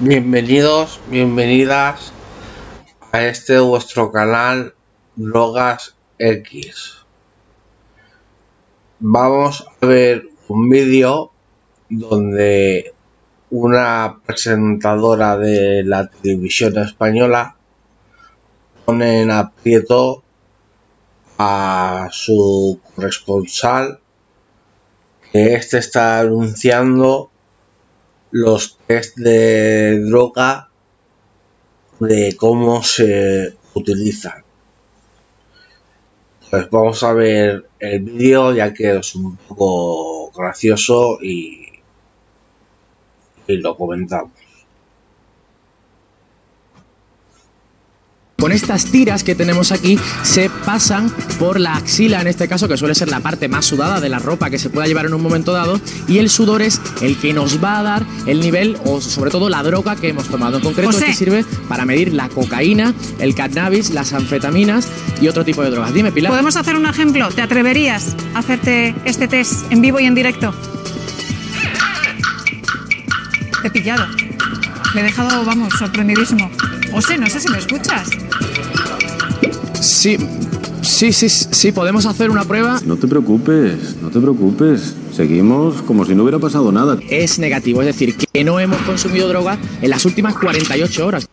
Bienvenidos, bienvenidas a este vuestro canal Drogas X. Vamos a ver un vídeo donde una presentadora de la televisión española pone en aprieto a su corresponsal que este está anunciando los test de droga de cómo se utilizan. Pues vamos a ver el vídeo ya que es un poco gracioso y, y lo comentamos. Con estas tiras que tenemos aquí se pasan por la axila, en este caso, que suele ser la parte más sudada de la ropa que se pueda llevar en un momento dado, y el sudor es el que nos va a dar el nivel o sobre todo la droga que hemos tomado. En concreto, José. este sirve para medir la cocaína, el cannabis, las anfetaminas y otro tipo de drogas. Dime, Pilar. ¿Podemos hacer un ejemplo? ¿Te atreverías a hacerte este test en vivo y en directo? Te he pillado. Me he dejado, vamos, sorprendidísimo. José, no sé si me escuchas. Sí, sí, sí, sí, podemos hacer una prueba. No te preocupes, no te preocupes. Seguimos como si no hubiera pasado nada. Es negativo, es decir, que no hemos consumido droga en las últimas 48 horas.